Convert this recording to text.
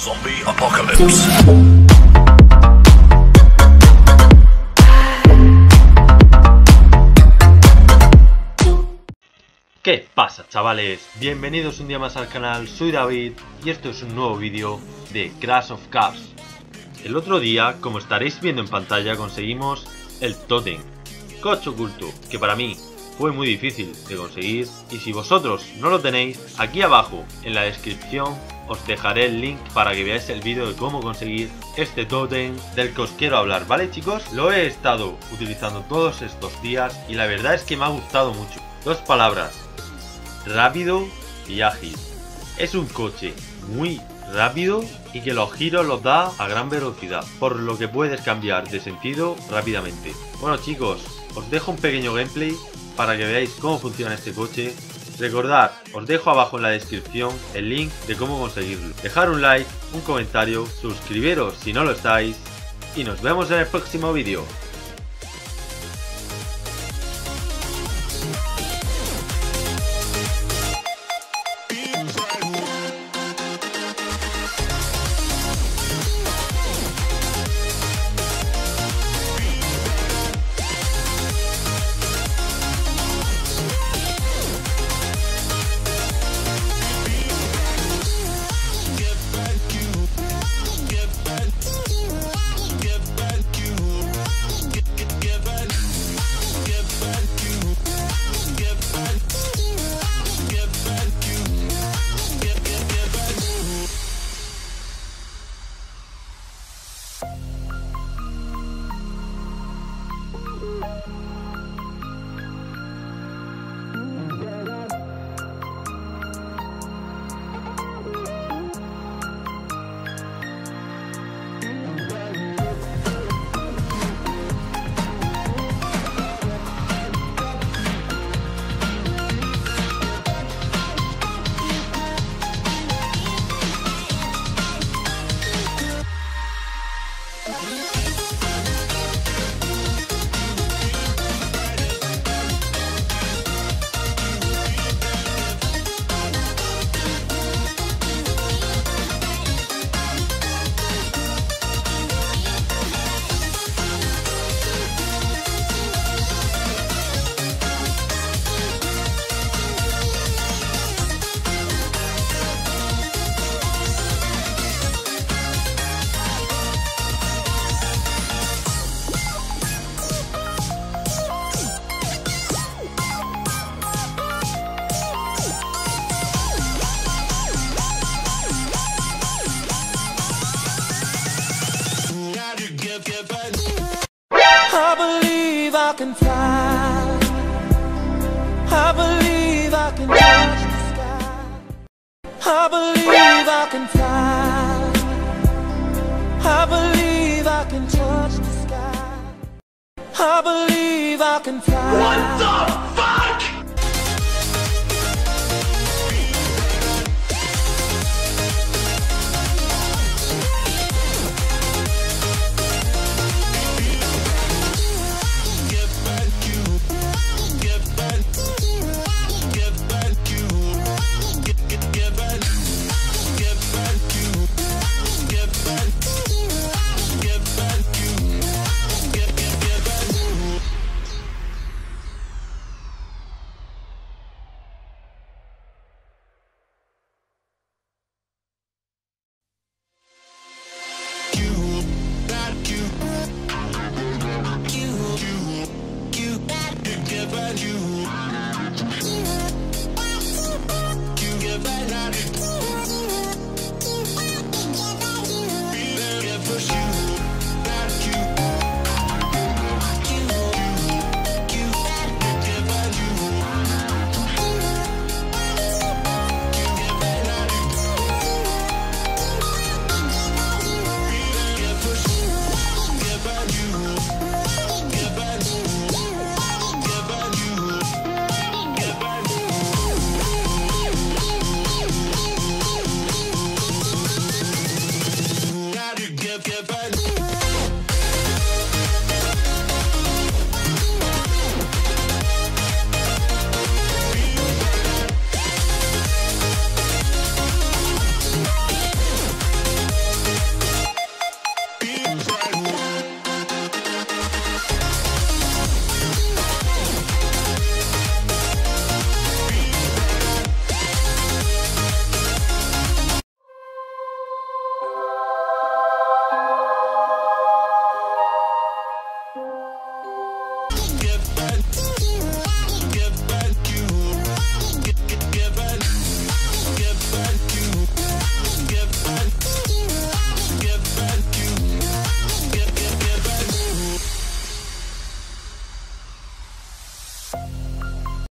Zombie Apocalypse. ¿Qué pasa chavales? Bienvenidos un día más al canal, soy David y esto es un nuevo vídeo de Crash of Cars. El otro día, como estaréis viendo en pantalla, conseguimos el Totem, coche oculto, que para mí fue muy difícil de conseguir y si vosotros no lo tenéis, aquí abajo en la descripción os dejaré el link para que veáis el vídeo de cómo conseguir este totem del que os quiero hablar, ¿vale chicos? Lo he estado utilizando todos estos días y la verdad es que me ha gustado mucho. Dos palabras, rápido y ágil. Es un coche muy rápido y que los giros los da a gran velocidad, por lo que puedes cambiar de sentido rápidamente. Bueno chicos, os dejo un pequeño gameplay para que veáis cómo funciona este coche. Recordad, os dejo abajo en la descripción el link de cómo conseguirlo. Dejar un like, un comentario, suscribiros si no lo estáis y nos vemos en el próximo vídeo. Thank yeah. you. I believe I can fly. I believe I can touch the sky. I believe I can fly. What the get back.